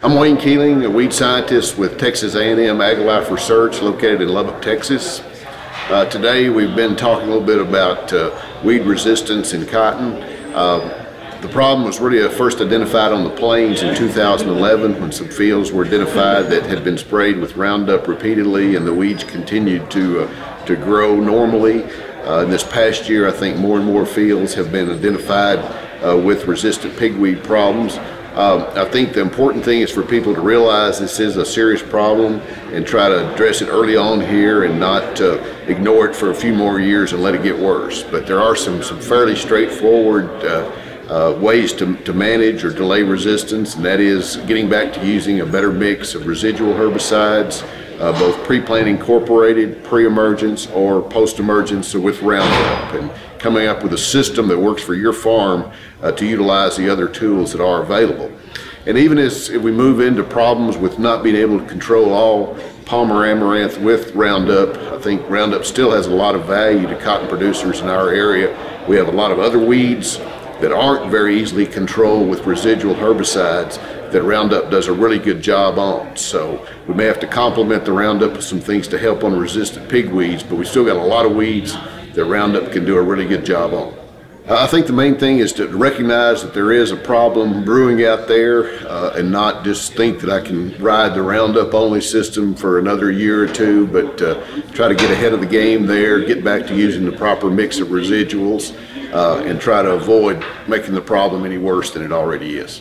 I'm Wayne Keeling, a weed scientist with Texas A&M AgriLife Research located in Lubbock, Texas. Uh, today we've been talking a little bit about uh, weed resistance in cotton. Uh, the problem was really first identified on the plains in 2011 when some fields were identified that had been sprayed with Roundup repeatedly and the weeds continued to, uh, to grow normally. Uh, in this past year I think more and more fields have been identified uh, with resistant pigweed problems. Um, I think the important thing is for people to realize this is a serious problem and try to address it early on here and not ignore it for a few more years and let it get worse. But there are some, some fairly straightforward uh, uh, ways to, to manage or delay resistance, and that is getting back to using a better mix of residual herbicides, uh, both pre-plant incorporated, pre-emergence, or post-emergence with Roundup, and coming up with a system that works for your farm uh, to utilize the other tools that are available. And even as if we move into problems with not being able to control all Palmer amaranth with Roundup, I think Roundup still has a lot of value to cotton producers in our area. We have a lot of other weeds that aren't very easily controlled with residual herbicides that Roundup does a really good job on. So we may have to complement the Roundup with some things to help on resistant pigweeds, but we still got a lot of weeds that Roundup can do a really good job on. I think the main thing is to recognize that there is a problem brewing out there uh, and not just think that I can ride the Roundup only system for another year or two, but uh, try to get ahead of the game there, get back to using the proper mix of residuals, uh, and try to avoid making the problem any worse than it already is.